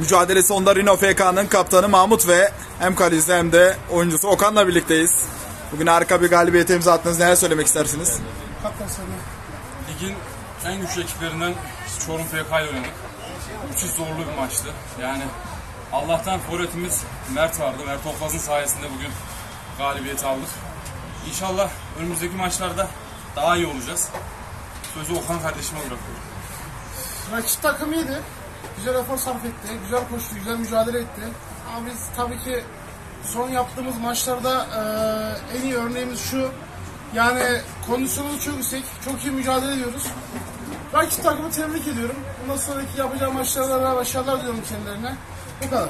mücadelesi onda Rino FK'nın kaptanı Mahmut ve hem kalecisi hem de oyuncusu Okan'la birlikteyiz. Bugün harika bir galibiyete imza attınız. Neler söylemek istersiniz? Ligin en güçlü ekiplerinden Çorum FK ile oynadık. Müthiş zorlu bir maçtı. Yani Allah'tan forvetimiz Mert vardı. Mert Okmaz'ın sayesinde bugün galibiyeti aldık. İnşallah önümüzdeki maçlarda daha iyi olacağız. Sözü Okan kardeşime bırakıyorum. Rakip takım iyiydi. Güzel efor sarf etti. Güzel koştu. Güzel mücadele etti. Ama biz tabii ki son yaptığımız maçlarda eee, en iyi örneğimiz şu. Yani kondisyonumuz çok yüksek. Çok iyi mücadele ediyoruz. Rakip takımı tebrik ediyorum. Bundan sonraki yapacağı maçlarda da başarılar diliyorum kendilerine. Bu kadar.